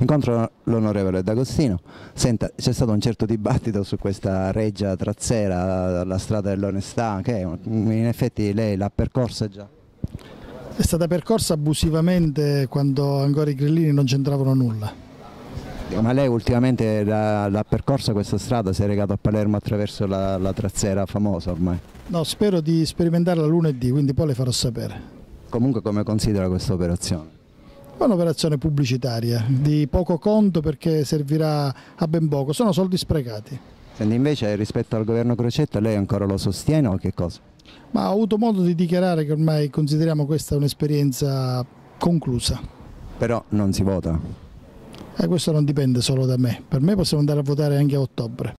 Incontro l'onorevole D'Agostino. Senta, c'è stato un certo dibattito su questa reggia trazzera, la strada dell'onestà, che in effetti lei l'ha percorsa già. È stata percorsa abusivamente quando ancora i grillini non c'entravano nulla. Ma lei ultimamente l'ha percorsa questa strada, si è recato a Palermo attraverso la, la trazzera famosa ormai? No, spero di sperimentarla lunedì, quindi poi le farò sapere. Comunque come considera questa operazione? È un'operazione pubblicitaria, di poco conto perché servirà a ben poco, sono soldi sprecati. Senti, invece rispetto al governo Crocetta lei ancora lo sostiene o che cosa? Ma ho avuto modo di dichiarare che ormai consideriamo questa un'esperienza conclusa. Però non si vota? Eh, questo non dipende solo da me, per me possiamo andare a votare anche a ottobre.